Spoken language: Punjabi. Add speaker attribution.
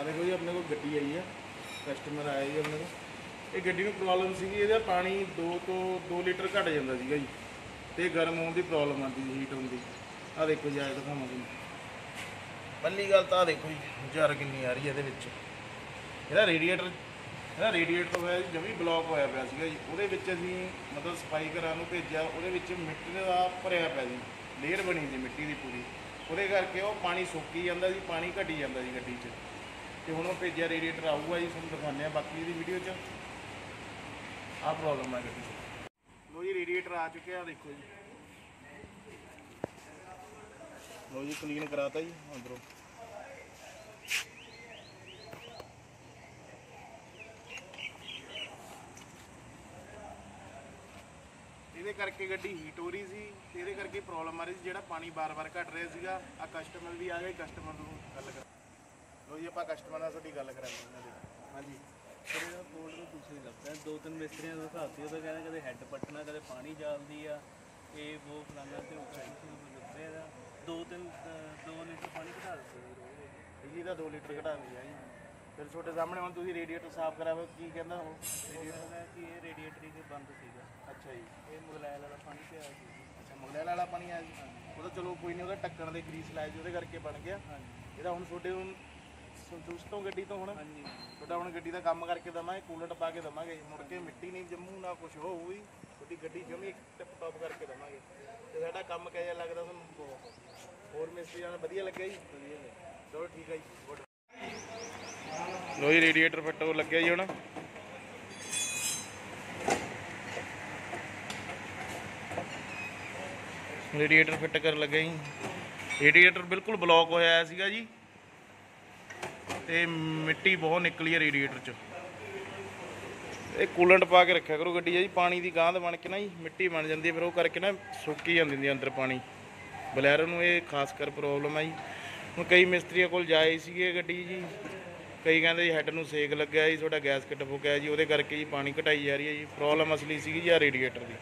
Speaker 1: ਆ ਦੇਖੋ ਜੀ, ਆਪਣੇ ਕੋਲ ਗੱਡੀ ਆਈ ਆ। ਕਸਟਮਰ ਆਇਆ ਜੀ ਆਪਣੇ ਕੋਲ। ਇਹ ਗੱਡੀ ਨੂੰ ਪ੍ਰੋਬਲਮ ਸੀਗੀ, ਇਹਦਾ ਪਾਣੀ 2 ਤੋਂ 2 ਲੀਟਰ ਘਟ ਜਾਂਦਾ ਸੀਗਾ ਜੀ। ਤੇ ਗਰਮ ਹੋਣ ਦੀ ਪ੍ਰੋਬਲਮ ਆਉਂਦੀ ਸੀ ਹੀਟ ਹੋਣ ਦੀ। ਆ ਦੇਖੋ ਜੀ ਆ ਦਿਖਾਵਾਂ ਜੀ। ਪਹਿਲੀ ਗੱਲ ਤਾਂ ਦੇਖੋ ਜੀ, ਜਰ ਕਿੰਨੀ ਆ ਰਹੀ ਹੈ ਇਹਦੇ ਵਿੱਚ। ਇਹਦਾ ਰੇਡੀਏਟਰ ਇਹਦਾ ਰੇਡੀਏਟਰ ਹੋਇਆ ਜੀ ਜਮੀ ਬਲੌਕ ਹੋਇਆ ਪਿਆ ਸੀਗਾ ਜੀ। ਉਹਦੇ ਵਿੱਚ ਅਸੀਂ ਮਤਲਬ ਸਫ਼ਾਈ ਕਰਾਂ ਨੂੰ ਭੇਜਿਆ, ਉਹਦੇ ਵਿੱਚ ਮਿੱਟੀ ਦਾ ਭਰਿਆ ਪਿਆ ਜੀ। ਲੇਅਰ ਬਣੀ ਸੀ ਮਿੱਟੀ ਦੀ ਪੂਰੀ। ਉਹਦੇ ਕਰਕੇ ਉਹ ਪਾਣੀ ਸੁੱਕੀ ਜਾਂਦਾ ਸੀ, ਪਾਣੀ ਘਟੀ ਜਾਂਦਾ ਸੀ ਗੱਡੀ 'ਚ। ਤੇ ਹੁਣ ਉਹ ਭੇਜਿਆ ਰੇਡੀਏਟਰ ਆਊਗਾ ਜੀ, ਤੁਹਾਨੂੰ ਦਿਖਾਉਂਦੇ ਆ ਬਾਕੀ ਦੀ ਵੀਡੀਓ 'ਚ। ਆਹ ਪ੍ਰੋਬਲਮ ਆ ਗੱਡੀ 'ਚ ਲੋ ਜੀ, ਰੇਡੀਏਟਰ ਆ ਚੁੱਕਿਆ ਦੇਖੋ ਜੀ। ਲੋ ਜੀ ਕਲੀਨ ਕਰਾਤਾ ਜੀ, ਅੰਦਰੋਂ। ਇਹਦੇ ਕਰਕੇ ਗੱਡੀ ਹੀਟ ਹੋ ਰਹੀ ਸੀ, ਤੇ ਇਹਦੇ ਕਰਕੇ ਪ੍ਰੋਬਲਮ ਆ ਰਹੀ ਸੀ, ਜਿਹੜਾ ਪਾਣੀ ਬਾਰ-ਬਾਰ ਘਟ ਰਿਹਾ ਸੀਗਾ। ਆ ਕਸਟਮਰ ਵੀ ਆ ਗਏ ਕਸਟਮਰ ਨੂੰ ਗੱਲ ਕਰ ਆਪਾਂ ਕਸਟਮਰ ਨਾਲ ਤੁਹਾਡੀ ਗੱਲ ਕਰਾਂਗੇ ਇਹਨਾਂ ਦੇ ਹਾਂਜੀ।
Speaker 2: ਫਿਰ ਇਹਦਾ ਬੋਰਡ ਨੂੰ ਤੁਸੀਂ ਲੱਗਦਾ ਦੋ ਤਿੰਨ ਮਿਸਤਰੀਆਂ ਨੂੰ ਦਿਖਾਤੀ ਉਹ ਤਾਂ ਕਹਿੰਦਾ ਕਦੇ ਹੈੱਡ ਪੱਟਣਾ ਕਦੇ ਪਾਣੀ ਜਾਲਦੀ ਆ। ਇਹ ਉਹ ਫਲਾਣਾ ਤੇ ਉੱਪਰ ਦੱਸਿਆ ਇਹਦਾ। ਦੋ ਤਿੰਨ ਦੋ ਲੀਟਰ ਪਾਣੀ ਘਟਾ ਦਿੱਤਾ ਜੀ
Speaker 1: ਦਾ 2 ਲੀਟਰ ਘਟਾ ਲਿਆ ਜੀ। ਫਿਰ ਤੁਹਾਡੇ ਸਾਹਮਣੇ ਹੁਣ ਤੁਸੀਂ ਰੇਡੀਏਟਰ ਸਾਫ਼ ਕਰਾਵੇ ਕੀ ਕਹਿੰਦਾ ਉਹ?
Speaker 2: ਇਹ ਕਹਿੰਦਾ ਕਿ ਇਹ ਰੇਡੀਏਟਰ ਹੀ ਬੰਦ ਸੀਗਾ।
Speaker 1: ਅੱਛਾ ਜੀ।
Speaker 2: ਇਹ ਮੁਗਲੈਲ ਵਾਲਾ ਪਾਣੀ ਪਿਆ ਸੀ।
Speaker 1: ਅੱਛਾ ਮੁਗਲੇ ਵਾਲਾ ਪਾਣੀ ਆ ਜੀ। ਉਹਦਾ ਚਲੋ ਕੋਈ ਨਹੀਂ ਉਹਦਾ ਟੱਕਣ ਦੇ ਗਰੀਸ ਲਾਇਆ ਜੀ ਉਹਦੇ ਕਰਕੇ ਬਣ ਗਿਆ।
Speaker 2: ਹਾਂਜੀ।
Speaker 1: ਇਹਦਾ ਹੁਣ ਤੁਹਾਡੇ ਹੁਣ ਸੰਤੁਸ਼ਟ ਹੋ ਗੱਡੀ ਤੋਂ ਹੁਣ?
Speaker 2: ਹਾਂਜੀ।
Speaker 1: ਤੁਹਾਡਾ ਹੁਣ ਗੱਡੀ ਦਾ ਕੰਮ ਕਰਕੇ ਦਵਾਂਗੇ ਕੂਲਰ ਪਾ ਕੇ ਦਵਾਂਗੇ ਮੁੜ ਕੇ ਮਿੱਟੀ ਨਹੀਂ ਜੰਮੂ ਨਾ ਕੁਝ ਹੋਊਗੀ। ਤੁਹਾਡੀ ਗੱਡੀ ਜਮੀ ਟਿਪ ਟੌਪ ਕਰਕੇ ਦਵਾਂਗੇ। ਤੇ ਸਾਡਾ ਕੰਮ ਕਿਹੋ ਜਿਹਾ ਲੱਗਦਾ ਤੁਹਾਨੂੰ? ਹੋਰ ਮਿਸਤਰੀ ਨਾਲ ਵਧੀਆ ਲੱਗਿਆ ਜੀ? ਵਧੀਆ ਚਲੋ ਠੀਕ ਹੈ ਜੀ ਲੋ ਜੀ ਰੇਡੀਏਟਰ ਫਿੱਟ ਹੋ ਲੱਗਿਆ ਜੀ ਹੁਣ। ਰੇਡੀਏਟਰ ਫਿੱਟ ਕਰਨ ਲੱਗੇ ਜੀ। ਰੇਡੀਏਟਰ ਬਿਲਕੁਲ ਬਲੌਕ ਹੋਇਆ ਸੀਗਾ ਜੀ। ਤੇ ਮਿੱਟੀ ਬਹੁਤ ਨਿਕਲੀ ਹੈ ਰੇਡੀਏਟਰ 'ਚ। ਇਹ ਕੂਲੈਂਟ ਪਾ ਕੇ ਰੱਖਿਆ ਕਰੋ ਗੱਡੀ 'ਚ ਜੀ ਪਾਣੀ ਦੀ ਗਾਂਧ ਬਣ ਕੇ ਨਾ ਜੀ, ਮਿੱਟੀ ਬਣ ਜਾਂਦੀ ਹੈ, ਫਿਰ ਉਹ ਕਰਕੇ ਨਾ ਸੁੱਕੀ ਜਾਂਦੀ ਹੁੰਦੀ ਹੈ ਅੰਦਰ ਪਾਣੀ। ਬਲੈਰੋ ਨੂੰ ਇਹ ਖਾਸ ਕਰ ਪ੍ਰੋਬਲਮ ਹੈ ਜੀ। ਹੁਣ ਕਈ ਮਿਸਤਰੀਆਂ ਕੋਲ ਜਾਏ ਸੀਗੇ ਗੱਡੀ ਜੀ, ਕਈ ਕਹਿੰਦੇ ਜੀ ਹੈੱਡ ਨੂੰ ਸੇਕ ਲੱਗਿਆ ਜੀ, ਤੁਹਾਡਾ ਗੈਸ ਕਿਟ ਫੁਕਿਆ ਜੀ, ਉਹਦੇ ਕਰਕੇ ਜੀ ਪਾਣੀ ਘਟਾਈ ਜਾ ਰਹੀ ਹੈ ਜੀ। ਪ੍ਰੋਬਲਮ ਅਸਲੀ ਸੀਗੀ ਜੀ ਆ ਰੇਡੀਏਟਰ ਦੀ।